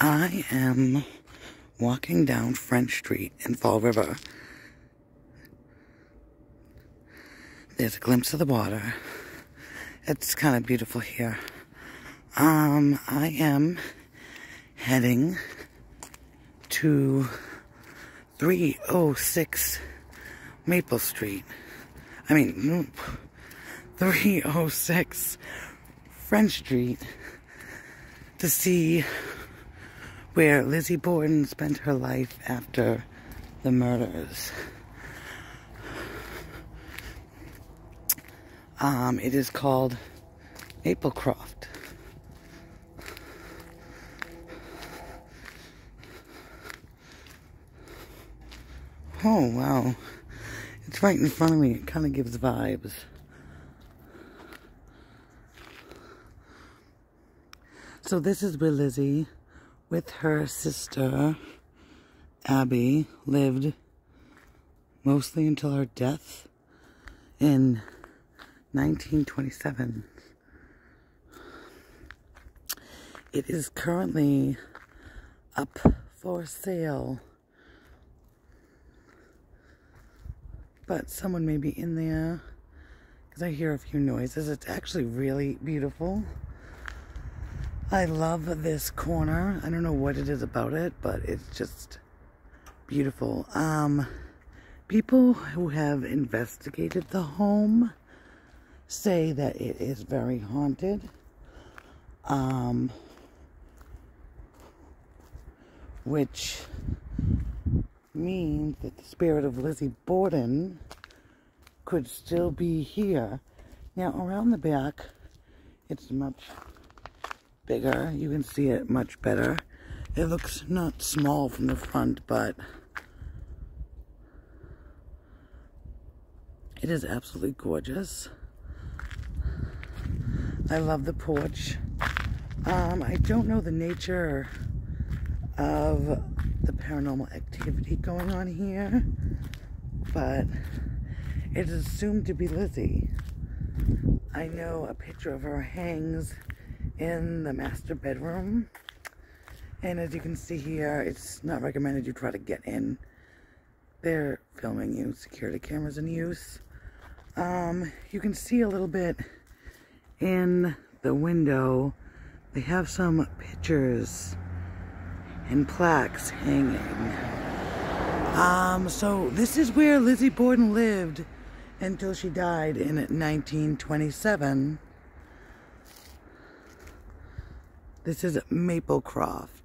I am walking down French Street in Fall River. There's a glimpse of the water. It's kind of beautiful here. Um, I am heading to 306 Maple Street. I mean, 306 French Street to see where Lizzie Borden spent her life after the murders. Um, it is called Maplecroft. Oh, wow. It's right in front of me. It kind of gives vibes. So this is where Lizzie, with her sister, Abby, lived mostly until her death in 1927. It is currently up for sale. But someone may be in there because I hear a few noises. It's actually really beautiful. I love this corner. I don't know what it is about it, but it's just beautiful. Um, people who have investigated the home say that it is very haunted. Um, which means that the spirit of Lizzie Borden could still be here. Now, around the back, it's much bigger. You can see it much better. It looks not small from the front, but it is absolutely gorgeous. I love the porch. Um, I don't know the nature of the paranormal activity going on here, but it is assumed to be Lizzie. I know a picture of her hangs in the master bedroom. And as you can see here, it's not recommended you try to get in. They're filming you, security cameras in use. Um, you can see a little bit in the window. They have some pictures and plaques hanging. Um, so this is where Lizzie Borden lived until she died in 1927. This is Maplecroft.